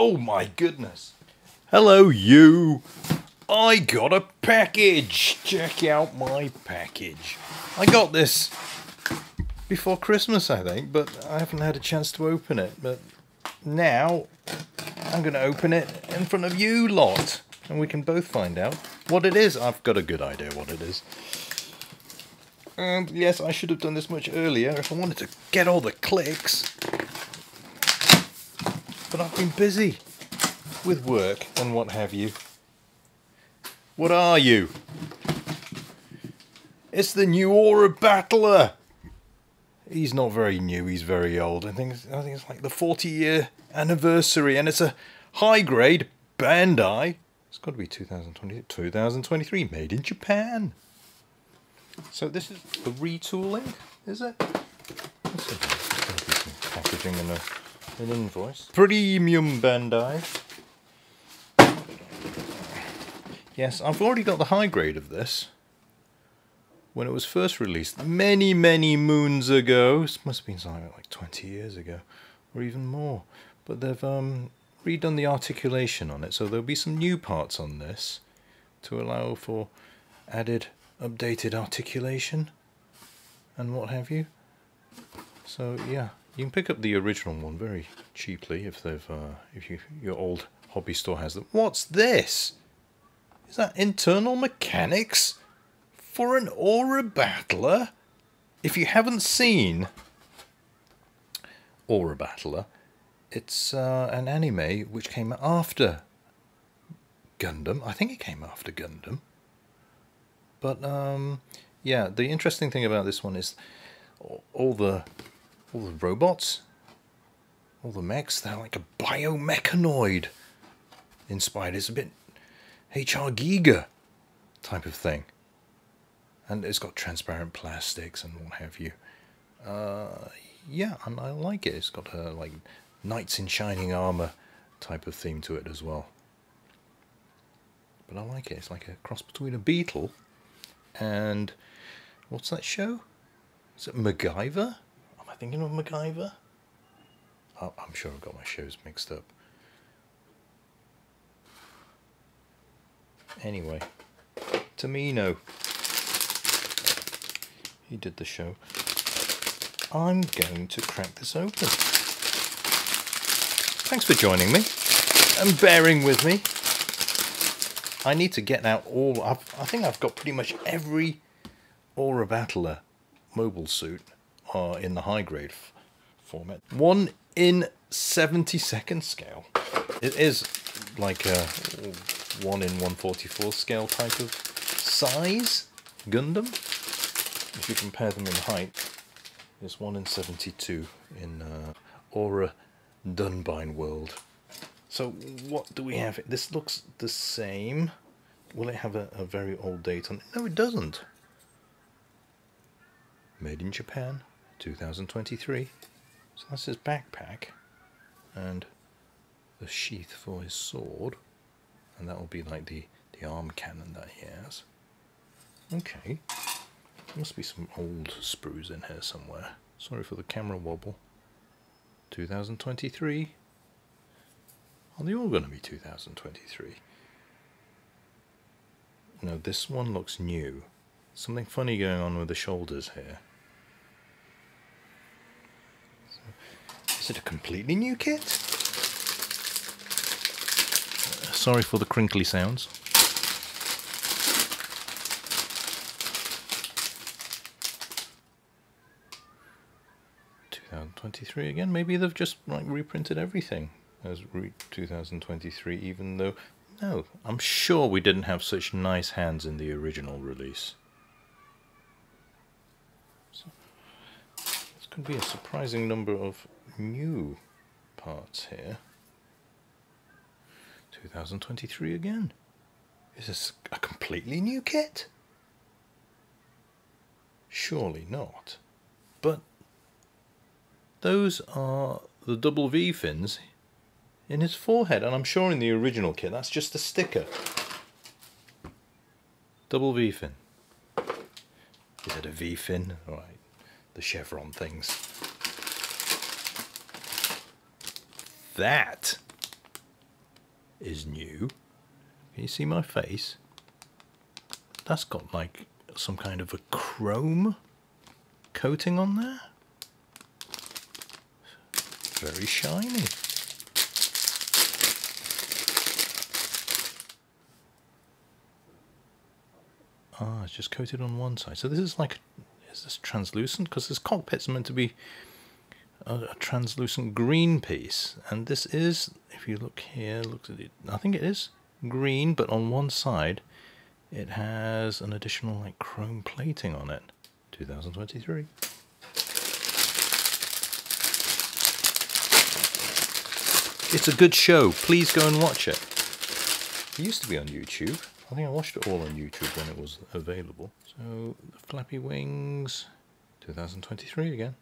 Oh my goodness. Hello, you. I got a package. Check out my package. I got this before Christmas, I think, but I haven't had a chance to open it. But now I'm going to open it in front of you lot, and we can both find out what it is. I've got a good idea what it is. And yes, I should have done this much earlier if I wanted to get all the clicks. But I've been busy with work and what have you. What are you? It's the new Aura Battler. He's not very new. He's very old. I think it's, I think it's like the 40 year anniversary, and it's a high grade Bandai. It's got to be 2020, 2023, made in Japan. So this is the retooling, is it? Packaging and a, an invoice. Premium Bandai. Yes, I've already got the high grade of this. When it was first released, many, many moons ago. This must have been something like 20 years ago, or even more. But they've um, redone the articulation on it, so there'll be some new parts on this to allow for added updated articulation and what have you. So yeah, you can pick up the original one very cheaply if they've uh, if you your old hobby store has them. What's this? Is that internal mechanics for an Aura Battler? If you haven't seen Aura Battler, it's uh, an anime which came after Gundam. I think it came after Gundam. But um, yeah, the interesting thing about this one is all the all the robots, all the mechs, they're like a biomechanoid inspired. It's a bit HR Giger type of thing. And it's got transparent plastics and what have you. Uh, yeah, and I like it. It's got a like knights in shining armor type of theme to it as well. But I like it. It's like a cross between a beetle and what's that show? Is it MacGyver? Thinking of MacGyver? I'm sure I've got my shows mixed up. Anyway, Tomino. He did the show. I'm going to crack this open. Thanks for joining me and bearing with me. I need to get out all. I've, I think I've got pretty much every Aura Battler mobile suit uh, in the high grade format. One in 70 second scale. It is like a 1 in 144 scale type of size Gundam. If you compare them in height, it's 1 in 72 in uh, Aura Dunbine World. So what do we have? This looks the same. Will it have a, a very old date on it? No, it doesn't. Made in Japan, 2023. So that's his backpack. And the sheath for his sword. And that will be like the, the arm cannon that he has. Okay. There must be some old sprues in here somewhere. Sorry for the camera wobble. 2023. Are they all going to be 2023? No, this one looks new. Something funny going on with the shoulders here. So, is it a completely new kit? Uh, sorry for the crinkly sounds. Two thousand twenty-three again. Maybe they've just like reprinted everything as re 2023, even though, no, I'm sure we didn't have such nice hands in the original release. So, this could be a surprising number of new parts here. 2023 again. Is this a completely new kit? Surely not. But those are the double V fins in his forehead. And I'm sure in the original kit, that's just a sticker. Double V fin. Is it a V fin? Alright, the chevron things. That is new. Can you see my face? That's got like some kind of a chrome coating on there. Very shiny. Ah, it's just coated on one side. So this is like, is this translucent? Because this cockpit's meant to be a, translucent green piece. And this is, if you look here, look at it, I think it is green, but on one side it has an additional like chrome plating on it. 2023. It's a good show. Please go and watch it. It used to be on YouTube. I think I watched it all on YouTube when it was available. So, the Flappy Wings, 2023 again.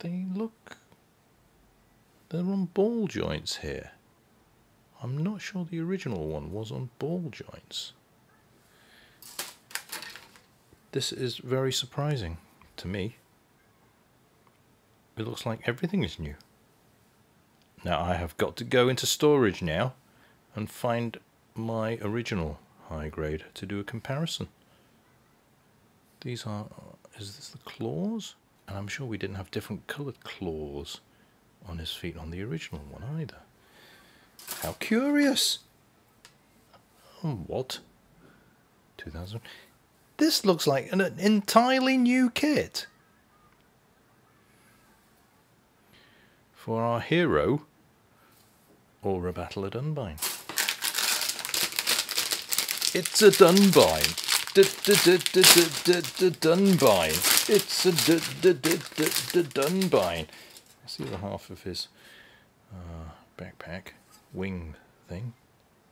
They look... They're on ball joints here. I'm not sure the original one was on ball joints. This is very surprising to me. It looks like everything is new. Now I have got to go into storage now and find my original high grade to do a comparison. These are, is this the claws? And I'm sure we didn't have different coloured claws on his feet on the original one either. How curious! Oh, what? 2000. This looks like an entirely new kit. For our hero, Aura Battle at Dunbine. It's a Dunbine. Dunbine. It's a Dunbine. I see the half of his backpack, wing thing,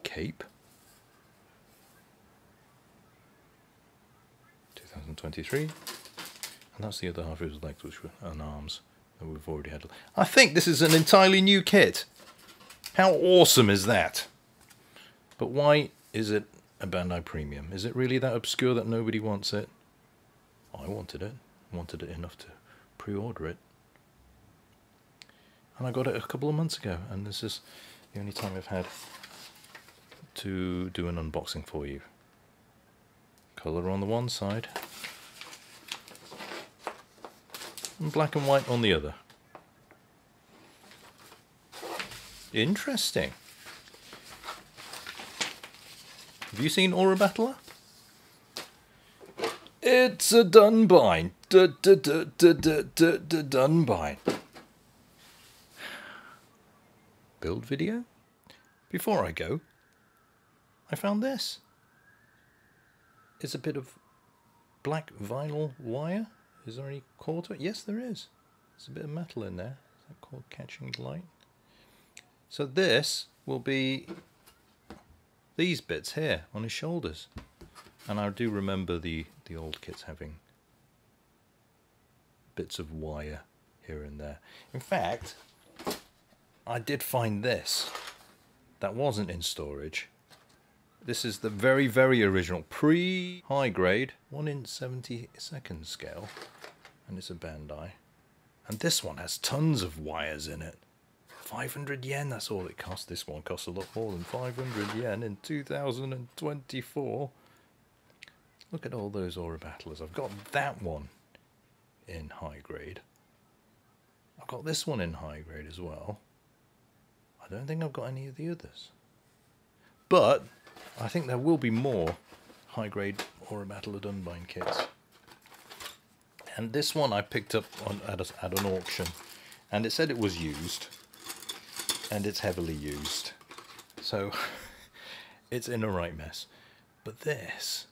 cape. 2023. And that's the other half of his legs, which were and arms that we've already had. I think this is an entirely new kit. How awesome is that? But why is it a Bandai Premium? Is it really that obscure that nobody wants it? I wanted it. Wanted it enough to pre-order it. And I got it a couple of months ago, and this is the only time I've had to do an unboxing for you. Colour on the one side, and black and white on the other. Interesting. Have you seen Aura Battler? It's a Dunbine. D -d -d -d -d -d -d Dunbine. Build video? Before I go, I found this. It's a bit of black vinyl wire. Is there any core to it? Yes, there is. There's a bit of metal in there. Is that called catching light? So this will be these bits here on his shoulders. And I do remember the, the old kits having bits of wire here and there. In fact, I did find this. That wasn't in storage. This is the very, very original pre-high grade 1 in 70 second scale. And it's a Bandai. And this one has tons of wires in it. 500 yen, that's all it costs. This one costs a lot more than 500 yen in 2024. Look at all those Aura Battlers. I've got that one in high grade. I've got this one in high grade as well. I don't think I've got any of the others. But I think there will be more high grade Aura Battle of Dunbine kits. And this one I picked up on at, a, at an auction and it said it was used and it's heavily used. So it's in a right mess. But this,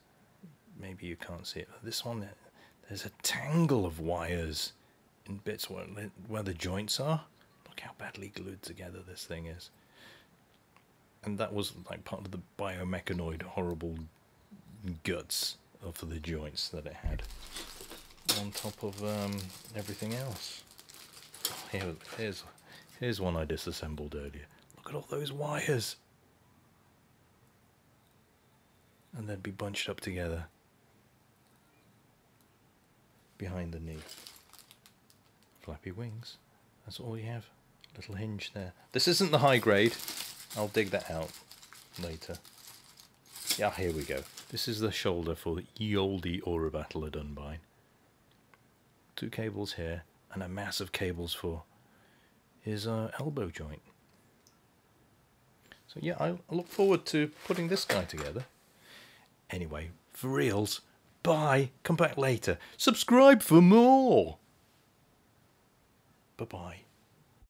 maybe you can't see it, but this one, there's a tangle of wires in bits where, where the joints are. Look how badly glued together this thing is. And that was like part of the biomechanoid horrible guts of the joints that it had on top of um, everything else. Here, here's Here's one I disassembled earlier. Look at all those wires. And they'd be bunched up together behind the knee. Flappy wings. That's all you have little hinge there. This isn't the high grade. I'll dig that out later. Yeah, here we go. This is the shoulder for Ye Olde Aura Battle of Dunbine. Two cables here, and a mass of cables for his uh, elbow joint. So yeah, I look forward to putting this guy together. Anyway, for reals, bye. Come back later. Subscribe for more. Bye-bye.